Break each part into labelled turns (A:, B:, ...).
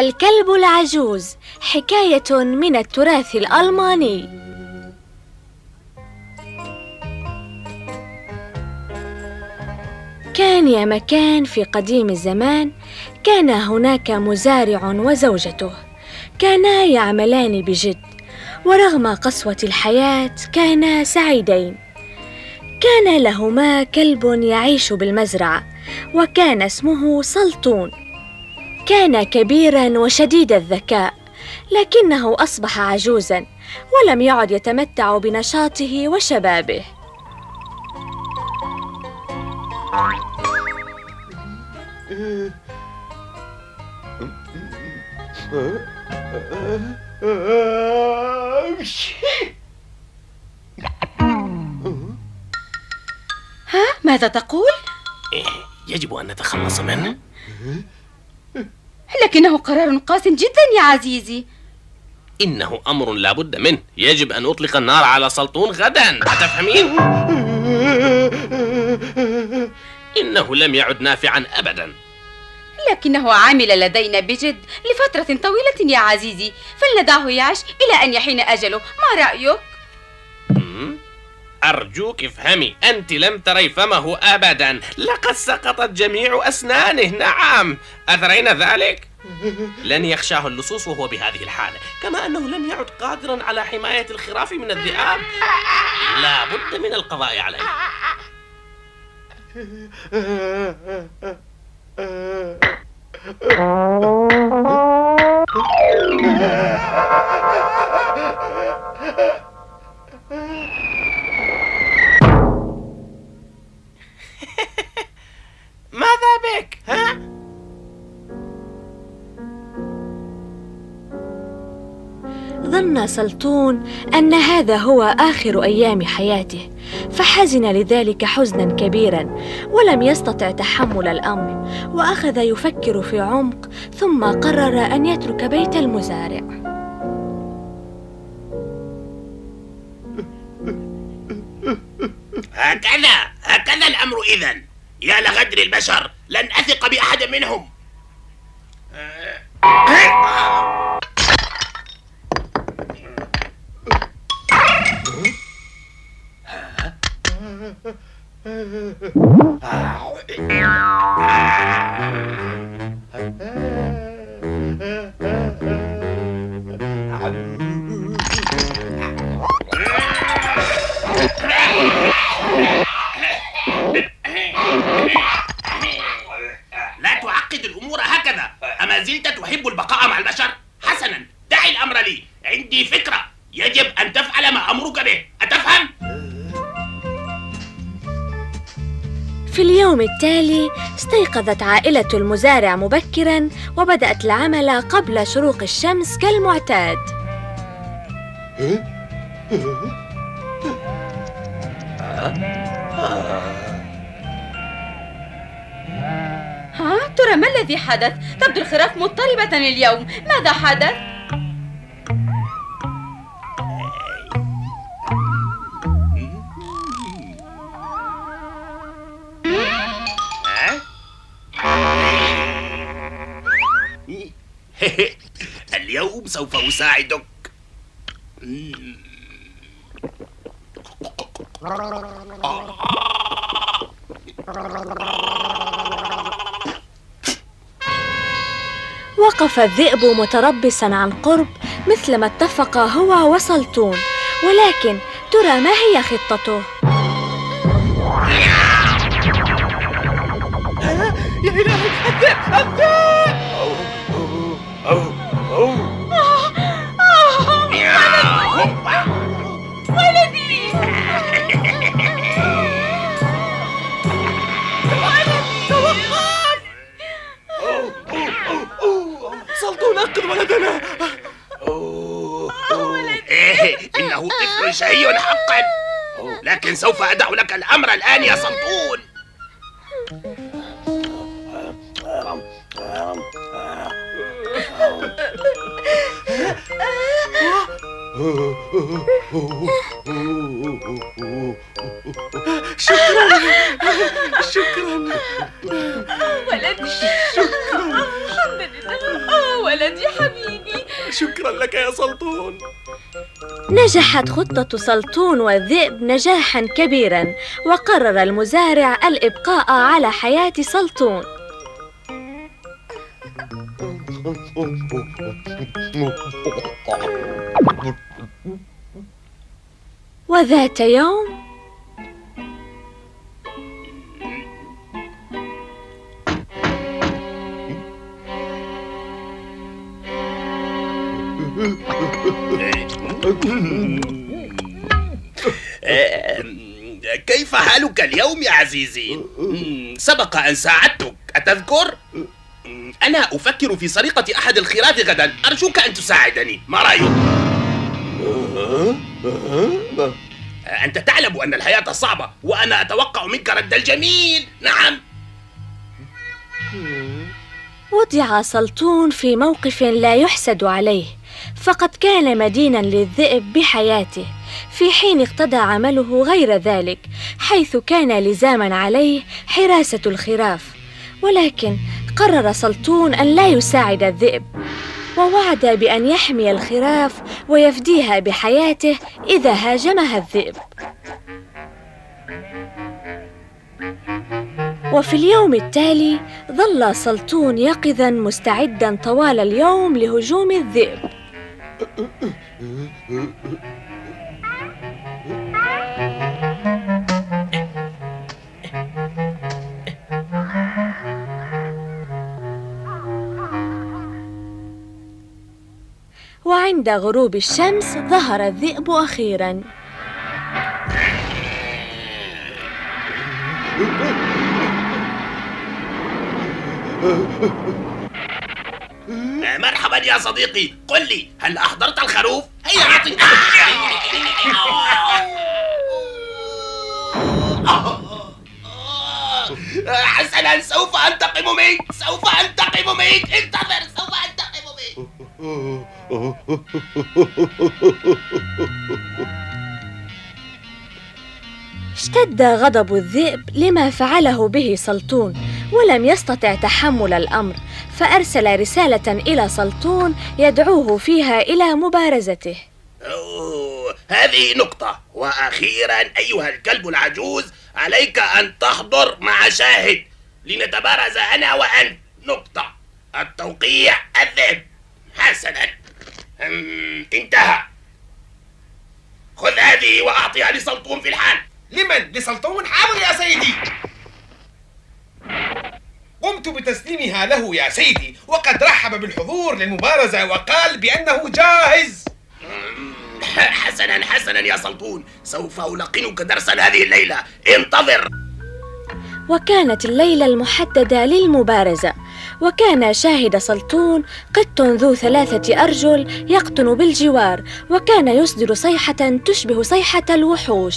A: الكلب العجوز حكاية من التراث الألماني. كان يا مكان في قديم الزمان كان هناك مزارع وزوجته. كانا يعملان بجد ورغم قسوة الحياة كانا سعيدين. كان لهما كلب يعيش بالمزرعة وكان اسمه سلطون. كان كبيرا وشديد الذكاء لكنه أصبح عجوزا ولم يعد يتمتع بنشاطه وشبابه.
B: ها؟ ماذا تقول؟
C: إيه، يجب أن نتخلص منه.
B: لكنه قرار قاس جدا يا عزيزي.
C: إنه أمر لا بد منه. يجب أن أطلق النار على سلطون غدا. أتفهمين؟ إنه لم يعد نافعا أبدا.
B: لكنه عمل لدينا بجد لفترة طويلة يا عزيزي. فلندعه يعيش إلى أن يحين أجله. ما رأيك؟
C: أرجوك افهمي أنت لم تري فمه أبدا. لقد سقطت جميع أسنانه. نعم. أثرين ذلك؟ لن يخشاه اللصوص وهو بهذه الحالة. كما أنه لم يعد قادرا على حماية الخراف من الذئاب. لا بد من القضاء عليه.
A: ظن سلطون أن هذا هو آخر أيام حياته فحزن لذلك حزنا كبيرا ولم يستطع تحمل الأمر وأخذ يفكر في عمق ثم قرر أن يترك بيت المزارع.
C: هكذا! هكذا الأمر إذا يا لغدر البشر لن أثق بأحد منهم! لا تعقد الأمور هكذا. أما زلت تحب البقاء مع البشر؟ حسنا دعي الأمر لي. عندي فكرة. يجب أن تفعل ما أمرك به.
A: اليوم التالي استيقظت عائلة المزارع مبكرا وبدأت العمل قبل شروق الشمس كالمعتاد
B: ها ترى ما الذي حدث؟ تبدو الخراف مضطربة اليوم ماذا حدث؟
C: سوف أساعدك.
A: وقف الذئب متربصا عن قرب مثلما اتفق هو وسلطون ولكن ترى ما هي خطته؟
C: سلطون إنه طفل شقي حقا. لكن سوف أدع لك الأمر الآن يا سلطون.
B: ولدي. شكرا. الحمد لله. آه ولدي
C: شكرا لك يا سلطون.
A: نجحت خطة سلطون والذئب نجاحا كبيرا وقرر المزارع الإبقاء على حياة سلطون. وذات يوم
D: كيف حالك اليوم يا عزيزي؟ سبق أن ساعدتك أتذكر؟ أنا أفكر في سرقة أحد الخراف غدا. أرجوك أن تساعدني. ما رأيك؟ أنت تعلم أن الحياة صعبة وأنا أتوقع منك رد الجميل. نعم.
A: وضع سلطون في موقف لا يحسد عليه. فقد كان مدينا للذئب بحياته في حين اقتضى عمله غير ذلك حيث كان لزاما عليه حراسة الخراف ولكن قرر سلطون أن لا يساعد الذئب ووعد بأن يحمي الخراف ويفديها بحياته إذا هاجمها الذئب. وفي اليوم التالي ظل سلطون يقظا مستعدا طوال اليوم لهجوم الذئب. وعند غروب الشمس ظهر الذئب أخيرا.
D: مرحبا يا صديقي. قل لي هل أحضرت الخروف؟ هيا أعطي حسنا سوف أنتقم منك سوف أنتقم منك. انتظر سوف أنتقم منك.
A: اشتد غضب الذئب لما فعله به سلطون ولم يستطع تحمل الأمر. فأرسل رسالة إلى سلطون يدعوه فيها إلى مبارزته.
D: أوه، هذه نقطة. وأخيرا أيها الكلب العجوز عليك أن تحضر مع شاهد. لنتبارز أنا وأنت. نقطة. التوقيع الذئب حسنا. انتهى. خذ هذه وأعطيها لسلطون في الحال.
E: لمن؟ لسلطون؟ حاضر يا سيدي. قمت بتسليمها له يا سيدي وقد رحب بالحضور للمبارزة وقال بأنه جاهز.
D: حسنا حسنا يا سلطون. سوف ألقنك درسا هذه الليلة. انتظر.
A: وكانت الليلة المحددة للمبارزة. وكان شاهد سلطون قط ذو ثلاثة أرجل يقطن بالجوار وكان يصدر صيحة تشبه صيحة الوحوش.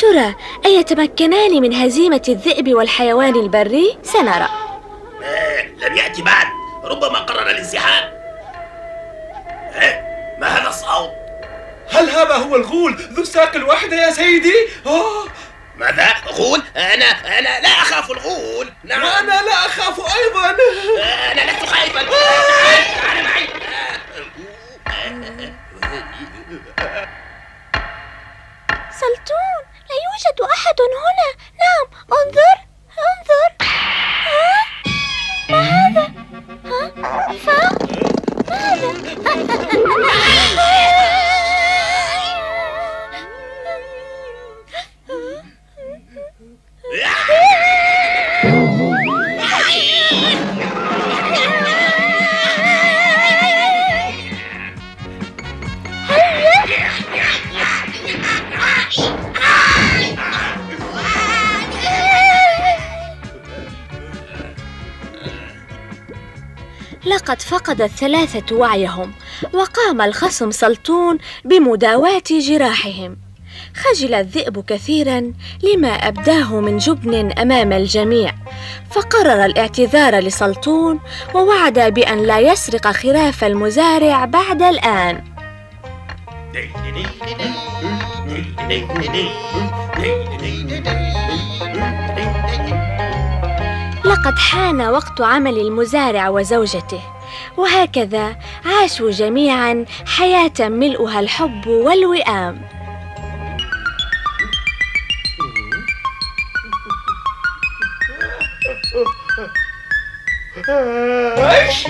A: ترى أيتمكنان من هزيمة الذئب والحيوان البري؟ سنرى.
D: آه، لم يأتي بعد. ربما قرر الانسحاب آه، ما هذا الصوت؟
E: هل هذا هو الغول؟ ذو الساق الواحدة يا سيدي؟ آه
D: ماذا؟ غول؟ أنا أنا لا أخاف الغول. نعم.
E: وأنا لا أخاف أيضا.
D: أنا لست خائفا تعال معي.
A: سلطون يوجد أحد هنا نعم انظر انظر ها؟ ما هذا؟ ها؟ ف؟ لقد فقد الثلاثة وعيهم وقام الخصم سلطون بمداواة جراحهم. خجل الذئب كثيرا لما أبداه من جبن أمام الجميع فقرر الاعتذار لسلطون ووعد بأن لا يسرق خراف المزارع بعد الآن. لقد حان وقت عمل المزارع وزوجته وهكذا عاشوا جميعا حياة ملؤها الحب والوئام
E: أيش؟